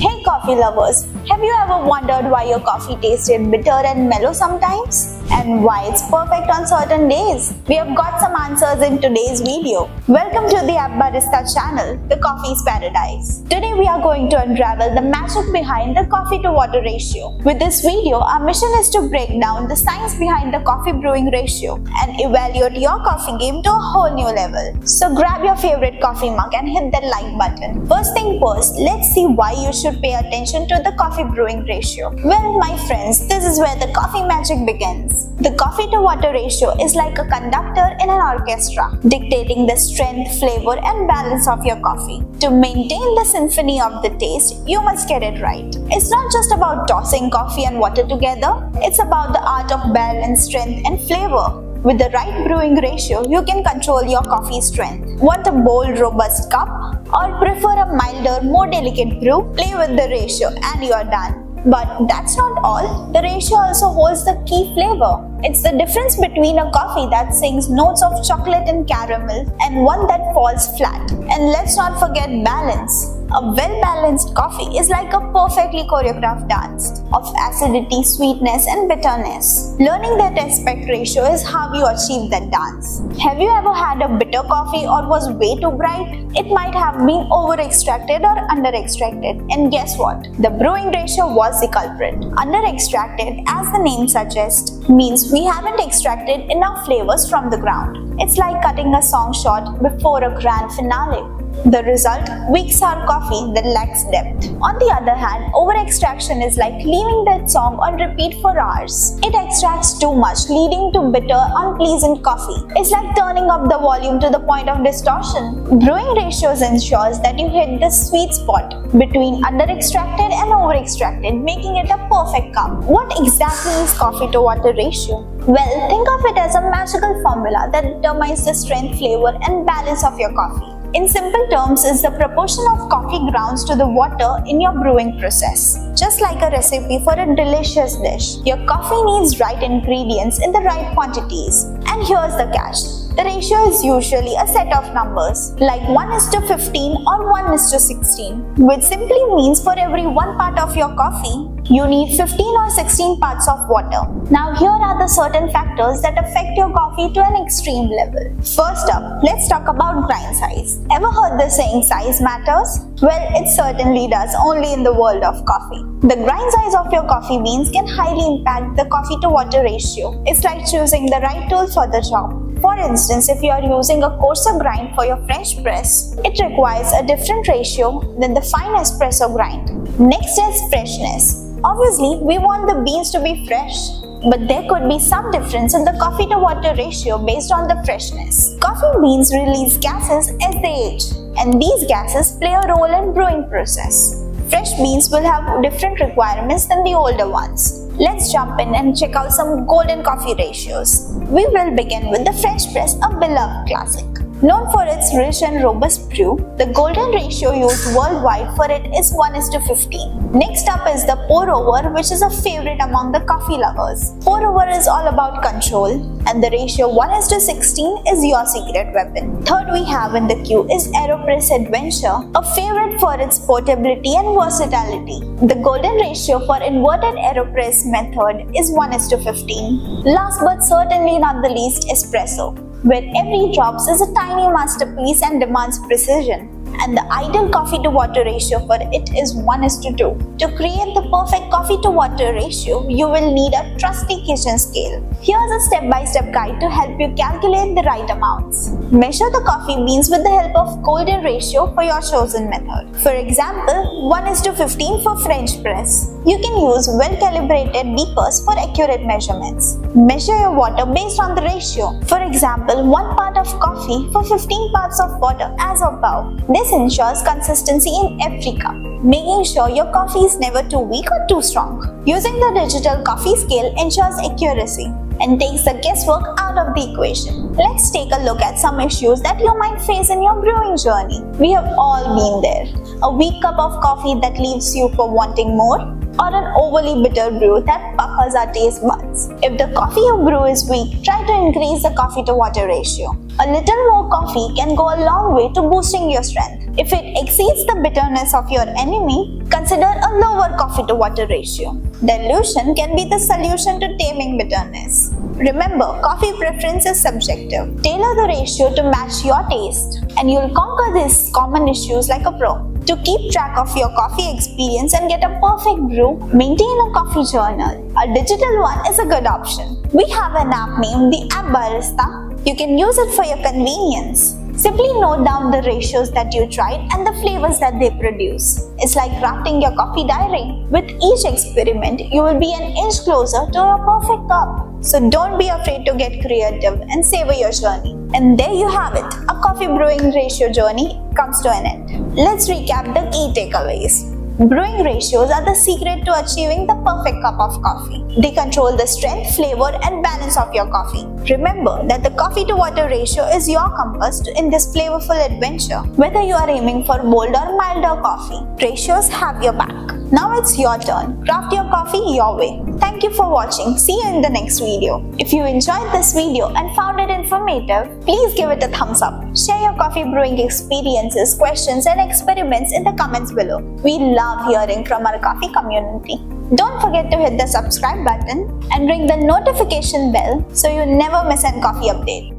Hey coffee lovers, have you ever wondered why your coffee tasted bitter and mellow sometimes? And why it's perfect on certain days? We have got some answers in today's video. Welcome to the App Barista channel, the coffee's paradise. Today we are going to unravel the magic behind the coffee to water ratio. With this video, our mission is to break down the science behind the coffee brewing ratio and evaluate your coffee game to a whole new level. So grab your favorite coffee mug and hit that like button. First thing first, let's see why you should pay attention to the coffee brewing ratio. Well, my friends, this is where the coffee magic begins. The coffee to water ratio is like a conductor in an orchestra, dictating the strength, flavor, and balance of your coffee. To maintain the symphony of the taste, you must get it right. It's not just about tossing coffee and water together, it's about the art of balance, strength, and flavor. With the right brewing ratio, you can control your coffee strength. Want a bold, robust cup? Or prefer a milder, more delicate brew? Play with the ratio and you are done. But that's not all. The ratio also holds the key flavor. It's the difference between a coffee that sings notes of chocolate and caramel and one that falls flat. And let's not forget balance. A well-balanced coffee is like a perfectly choreographed dance of acidity, sweetness and bitterness. Learning that aspect ratio is how you achieve that dance. Have you ever had a bitter coffee or was way too bright? It might have been over-extracted or under-extracted. And guess what? The brewing ratio was the culprit. Under-extracted, as the name suggests, means we haven't extracted enough flavors from the ground. It's like cutting a song short before a grand finale. The result, weak sour coffee that lacks depth. On the other hand, over-extraction is like leaving that song on repeat for hours. It extracts too much, leading to bitter, unpleasant coffee. It's like turning up the volume to the point of distortion. Brewing ratios ensures that you hit the sweet spot between under-extracted and over-extracted, making it a perfect cup. What exactly is coffee to water ratio? Well, think of it as a magical formula that determines the strength, flavor and balance of your coffee. In simple terms, is the proportion of coffee grounds to the water in your brewing process. Just like a recipe for a delicious dish, your coffee needs right ingredients in the right quantities. And here's the catch. The ratio is usually a set of numbers, like 1 is to 15 or 1 is to 16, which simply means for every one part of your coffee, you need 15 or 16 parts of water. Now here are the certain factors that affect your coffee to an extreme level. First up, let's talk about grind size. Ever heard the saying size matters? Well, it certainly does, only in the world of coffee. The grind size of your coffee beans can highly impact the coffee to water ratio. It's like choosing the right tool for the job. For instance, if you are using a coarser grind for your French press, it requires a different ratio than the fine espresso grind. Next is freshness. Obviously, we want the beans to be fresh, but there could be some difference in the coffee to water ratio based on the freshness. Coffee beans release gases as they age, and these gases play a role in brewing process. Fresh beans will have different requirements than the older ones. Let's jump in and check out some golden coffee ratios. We will begin with the French press, a beloved classic. Known for its rich and robust brew, the golden ratio used worldwide for it is 1 is to 15. Next up is the pour over which is a favorite among the coffee lovers. Pour over is all about control and the ratio 1 is to 16 is your secret weapon. Third we have in the queue is AeroPress Adventure, a favorite for its portability and versatility. The golden ratio for inverted AeroPress method is 1 is to 15. Last but certainly not the least, espresso where every drop is a tiny masterpiece and demands precision and the ideal coffee to water ratio for it is 1 is to 2. To create the perfect coffee to water ratio, you will need a trusty kitchen scale. Here's a step-by-step -step guide to help you calculate the right amounts. Measure the coffee beans with the help of golden ratio for your chosen method. For example, 1 is to 15 for French press. You can use well-calibrated beakers for accurate measurements. Measure your water based on the ratio. For example, 1 part of coffee for 15 parts of water as above. This this ensures consistency in every cup, making sure your coffee is never too weak or too strong. Using the digital coffee scale ensures accuracy and takes the guesswork out of the equation. Let's take a look at some issues that you might face in your brewing journey. We have all been there. A weak cup of coffee that leaves you for wanting more, or an overly bitter brew that puckers our taste buds. If the coffee you brew is weak, try to increase the coffee to water ratio. A little more coffee can go a long way to boosting your strength. If it exceeds the bitterness of your enemy, consider a lower coffee to water ratio. Dilution can be the solution to taming bitterness. Remember, coffee preference is subjective. Tailor the ratio to match your taste and you'll conquer these common issues like a pro. To keep track of your coffee experience and get a perfect brew, maintain a coffee journal. A digital one is a good option. We have an app named the App Barista. You can use it for your convenience. Simply note down the ratios that you tried and the flavors that they produce. It's like crafting your coffee diary. With each experiment, you will be an inch closer to your perfect cup. So don't be afraid to get creative and savor your journey. And there you have it, a coffee brewing ratio journey comes to an end. Let's recap the key takeaways. Brewing ratios are the secret to achieving the perfect cup of coffee. They control the strength, flavor and balance of your coffee. Remember that the coffee to water ratio is your compass in this flavorful adventure. Whether you are aiming for bold or milder coffee, ratios have your back. Now it's your turn. Craft your coffee your way. Thank you for watching. See you in the next video. If you enjoyed this video and found it informative, please give it a thumbs up. Share your coffee brewing experiences, questions and experiments in the comments below. We love hearing from our coffee community. Don't forget to hit the subscribe button and ring the notification bell so you never miss a coffee update.